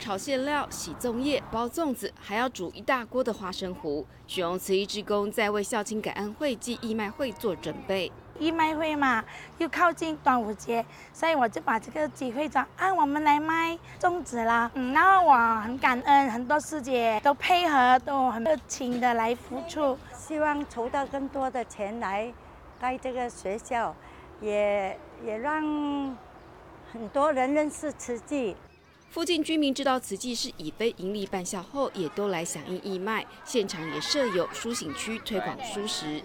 炒馅料、洗粽叶、包粽子，还要煮一大锅的花生糊。许荣慈义职工在为校庆感恩会暨义卖会做准备。义卖会嘛，又靠近端午节，所以我就把这个机会找啊，我们来卖粽子啦。嗯，然后我很感恩，很多师姐都配合，都很热情的来付出，希望筹到更多的钱来盖这个学校，也也让很多人认识慈济。附近居民知道慈济是以非盈利办校后，也都来响应义卖，现场也设有书醒区推广书食。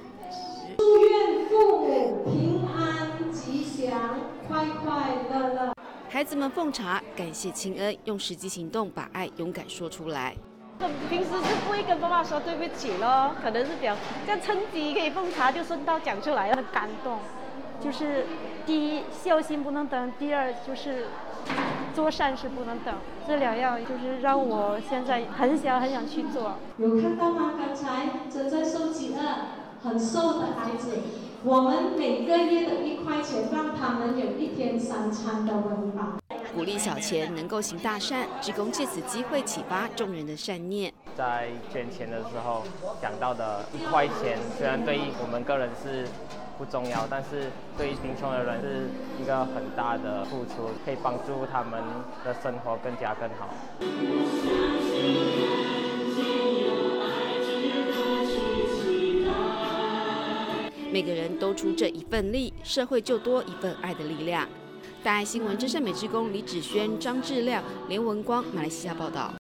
祝愿父母平安吉祥，快快乐乐。孩子们奉茶，感谢亲恩，用实际行动把爱勇敢说出来。平时是不会跟爸爸说对不起咯，可能是表这样趁机可以奉茶，就顺道讲出来了，很感动。就是第一孝心不能等，第二就是做善事不能等，这两样就是让我现在很想很想去做。有看到吗？刚才正在受饥饿。很瘦的孩子，我们每个月的一块钱，让他们有一天三餐的温饱。鼓励小钱能够行大善，职工借此机会启发众人的善念。在捐钱的时候讲到的一块钱，虽然对于我们个人是不重要，但是对于贫穷的人是一个很大的付出，可以帮助他们的生活更加更好。每个人都出这一份力，社会就多一份爱的力量。大爱新闻真善美之工李子萱、张志亮、连文光，马来西亚报道。